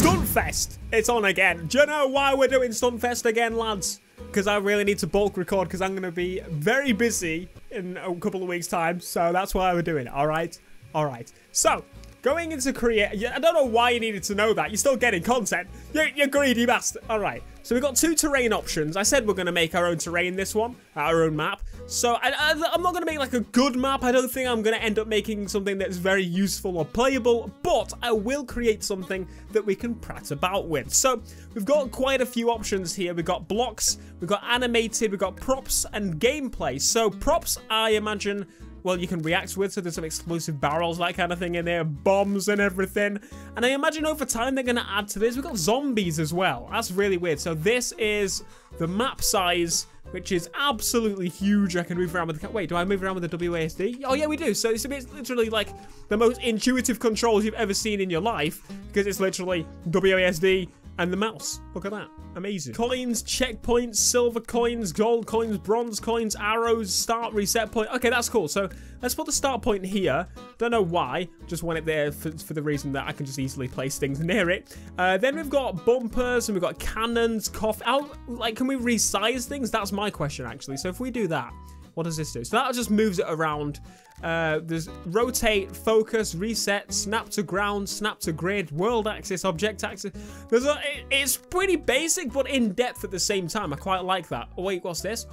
Stuntfest. It's on again. Do you know why we're doing Stuntfest again, lads? Because I really need to bulk record because I'm going to be very busy in a couple of weeks' time. So that's why we're doing it. All right? All right. So, Going into create, I don't know why you needed to know that. You're still getting content. You, you greedy bastard. All right. So we've got two terrain options. I said we're going to make our own terrain this one, our own map. So I, am not going to make like a good map. I don't think I'm going to end up making something that's very useful or playable, but I will create something that we can prat about with. So we've got quite a few options here. We've got blocks, we've got animated, we've got props and gameplay. So props, I imagine, well, you can react with, so there's some explosive barrels, that kind of thing in there, bombs and everything. And I imagine over time they're going to add to this. We've got zombies as well. That's really weird. So this is the map size, which is absolutely huge. I can move around with the... Wait, do I move around with the WASD? Oh, yeah, we do. So it's, literally like the most intuitive controls you've ever seen in your life, because it's literally WASD, and the mouse. Look at that. Amazing. Coins, checkpoints, silver coins, gold coins, bronze coins, arrows, start, reset point. Okay, that's cool. So let's put the start point here. Don't know why. Just want it there for, for the reason that I can just easily place things near it. Uh, then we've got bumpers and we've got cannons, coffee. How, like, can we resize things? That's my question, actually. So if we do that, what does this do? So that just moves it around uh, there's rotate, focus, reset, snap to ground, snap to grid, world axis, object axis. There's a, it's pretty basic, but in depth at the same time. I quite like that. Oh, wait, what's this?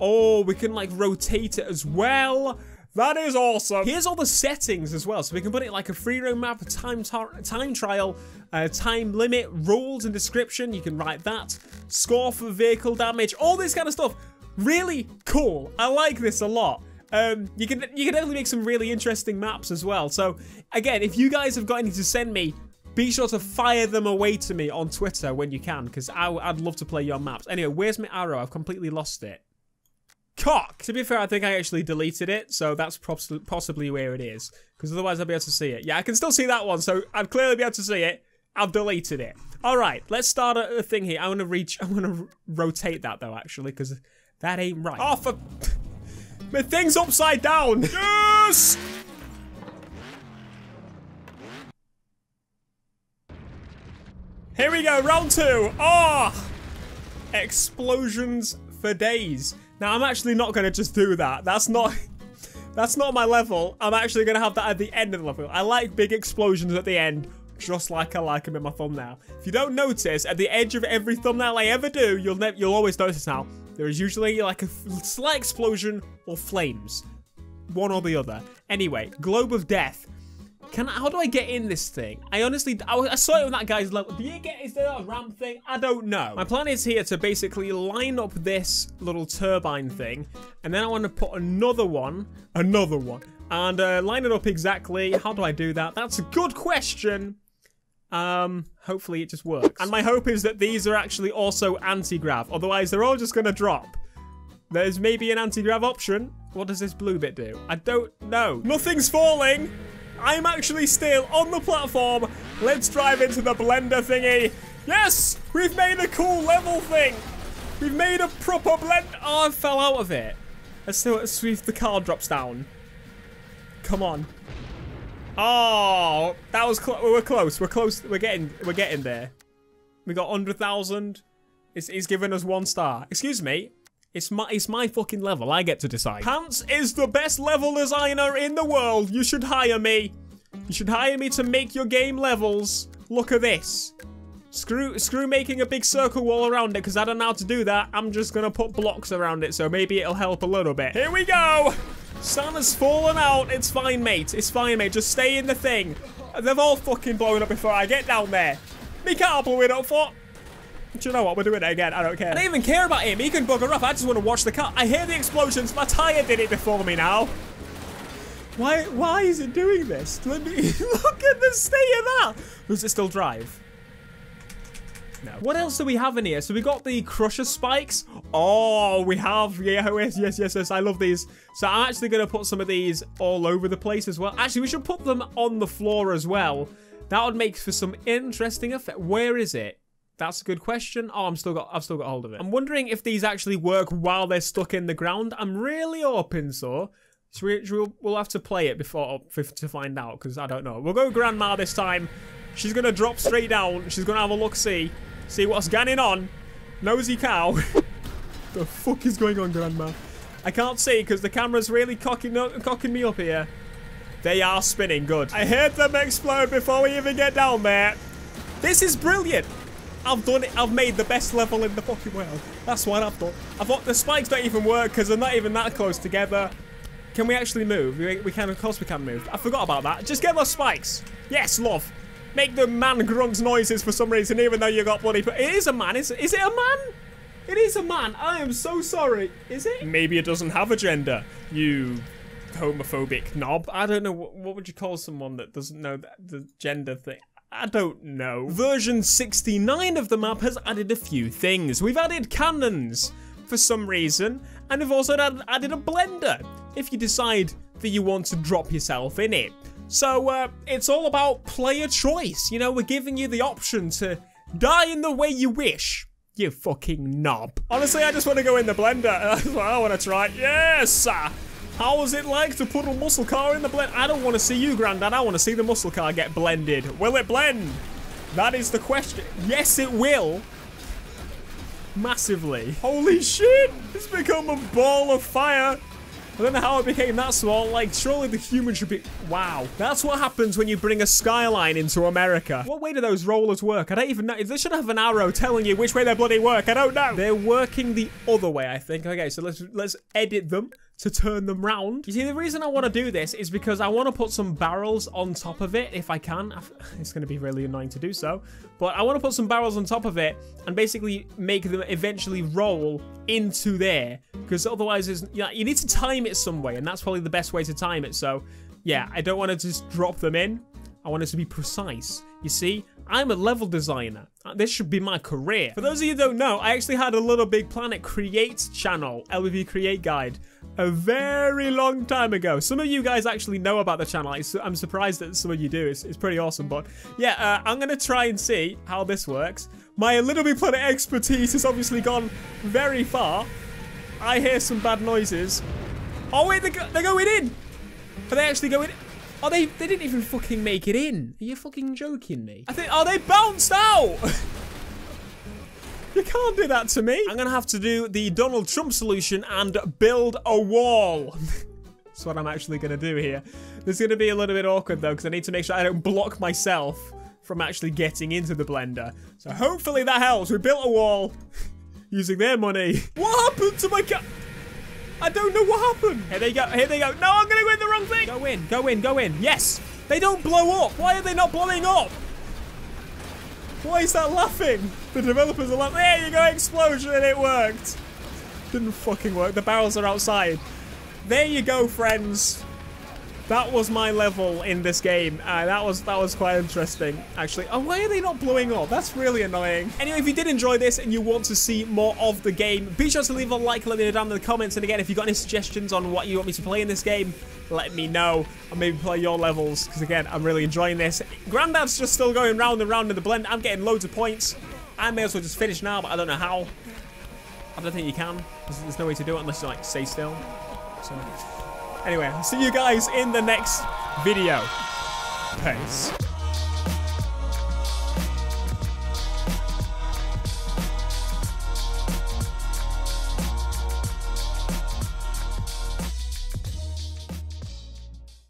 Oh, we can like rotate it as well. That is awesome. Here's all the settings as well. So we can put it like a free roam map, a time, time trial, uh, time limit, rules and description. You can write that. Score for vehicle damage, all this kind of stuff. Really cool. I like this a lot. Um, you can you can definitely make some really interesting maps as well. So again, if you guys have got any to send me, be sure to fire them away to me on Twitter when you can, because I'd love to play your maps. Anyway, where's my arrow? I've completely lost it. Cock! To be fair, I think I actually deleted it, so that's possibly where it is. Because otherwise I'll be able to see it. Yeah, I can still see that one, so I'd clearly be able to see it. I've deleted it. Alright, let's start a, a, thing here. I want to reach, I want to rotate that though, actually, because that ain't right. Oh, for... My thing's upside down. Yes! Here we go, round two. Oh! Explosions for days. Now, I'm actually not going to just do that. That's not... That's not my level. I'm actually going to have that at the end of the level. I like big explosions at the end, just like I like them in my thumbnail. If you don't notice, at the edge of every thumbnail I ever do, you'll never, you'll always notice now. There is usually like a slight explosion or flames. One or the other. Anyway, Globe of Death. Can I, how do I get in this thing? I honestly, I, I saw it on that guy's level. Do you get, is there a ramp thing? I don't know. My plan is here to basically line up this little turbine thing. And then I want to put another one, another one, and uh, line it up exactly. How do I do that? That's a good question. Um, hopefully it just works. And my hope is that these are actually also anti-grav. Otherwise, they're all just going to drop. There's maybe an anti-grav option. What does this blue bit do? I don't know. Nothing's falling. I'm actually still on the platform. Let's drive into the blender thingy. Yes, we've made a cool level thing. We've made a proper blend. Oh, I fell out of it. Let's see if the car drops down. Come on. Oh, that was close. We're close. We're close. We're getting. We're getting there. We got hundred thousand. He's, he's giving us one star. Excuse me. It's my it's my fucking level. I get to decide. Pants is the best level designer in the world. You should hire me. You should hire me to make your game levels. Look at this. Screw screw making a big circle wall around it because I don't know how to do that. I'm just gonna put blocks around it so maybe it'll help a little bit. Here we go. Santa's fallen out. It's fine, mate. It's fine, mate. Just stay in the thing. They've all fucking blown up before I get down there. Me can't blow it up for. Do you know what? We're doing it again. I don't care. I don't even care about him. He can bugger off. I just want to watch the car. I hear the explosions. My tire did it before me now. Why Why is it doing this? Let me look at the state of that. Does it still drive? What else do we have in here? So we got the crusher spikes. Oh, we have. Yeah, yes, yes, yes, yes. I love these. So I'm actually going to put some of these all over the place as well. Actually, we should put them on the floor as well. That would make for some interesting effect. Where is it? That's a good question. Oh, I'm still got. I've still got hold of it. I'm wondering if these actually work while they're stuck in the ground. I'm really hoping so. So we, we'll, we'll have to play it before to find out because I don't know. We'll go grandma this time. She's to drop straight down. She's going to have a look-see. See what's going on. Nosy cow. the fuck is going on, Grandma? I can't see because the camera's really cocking, cocking me up here. They are spinning. Good. I heard them explode before we even get down there. This is brilliant. I've done it. I've made the best level in the fucking world. That's what I've done. I thought the spikes don't even work because they're not even that close together. Can we actually move? We, we can, of course we can move. I forgot about that. Just get those spikes. Yes, love. Make the man grunt noises for some reason, even though you got bloody... It is a man. Is, is it a man? It is a man. I am so sorry. Is it? Maybe it doesn't have a gender. You homophobic knob. I don't know. What, what would you call someone that doesn't know the gender thing? I don't know. Version 69 of the map has added a few things. We've added cannons for some reason, and we've also added a blender if you decide that you want to drop yourself in it. So uh, it's all about player choice. You know, we're giving you the option to die in the way you wish. You fucking knob. Honestly, I just want to go in the blender. That's what I want to try. Yes! How was it like to put a muscle car in the blend? I don't want to see you, Grandad. I want to see the muscle car get blended. Will it blend? That is the question. Yes, it will. Massively. Holy shit! It's become a ball of fire. I don't know how it became that small. Like, surely the human should be... Wow. That's what happens when you bring a skyline into America. What way do those rollers work? I don't even know. They should have an arrow telling you which way they bloody work. I don't know. They're working the other way, I think. Okay, so let's let's edit them to turn them round. You see, the reason I want to do this is because I want to put some barrels on top of it if I can. It's going to be really annoying to do so. But I want to put some barrels on top of it and basically make them eventually roll into there. Because otherwise, you, know, you need to time it some way. And that's probably the best way to time it. So, yeah, I don't want to just drop them in. I want it to be precise. You see, I'm a level designer. Uh, this should be my career. For those of you who don't know, I actually had a Little Big Planet Create channel, LBP Create Guide, a very long time ago. Some of you guys actually know about the channel. I'm surprised that some of you do. It's, it's pretty awesome. But yeah, uh, I'm going to try and see how this works. My Little Big Planet expertise has obviously gone very far. I hear some bad noises. Oh, wait, they're, they're going in. Are they actually going Oh, they, they didn't even fucking make it in. Are you fucking joking me? I think, oh, they bounced out. You can't do that to me. I'm going to have to do the Donald Trump solution and build a wall. That's what I'm actually going to do here. This is going to be a little bit awkward, though, because I need to make sure I don't block myself from actually getting into the blender. So hopefully that helps. We built a wall using their money. What happened to my cat? I don't know what happened. Here they go. Here they go. No, I'm going to go in the wrong thing. Go in. Go in. Go in. Yes. They don't blow up. Why are they not blowing up? Why is that laughing? The developers are like, there you go, explosion, and it worked. Didn't fucking work. The barrels are outside. There you go, friends. That was my level in this game. Uh, that was that was quite interesting, actually. Oh, why are they not blowing up? That's really annoying. Anyway, if you did enjoy this and you want to see more of the game, be sure to leave a like, let me know down in the comments. And again, if you've got any suggestions on what you want me to play in this game, let me know. I'll maybe play your levels, because again, I'm really enjoying this. Grandad's just still going round and round in the blend. I'm getting loads of points. I may as well just finish now, but I don't know how. I don't think you can. There's, there's no way to do it unless you, like, stay still. So... Anyway, see you guys in the next video. Peace.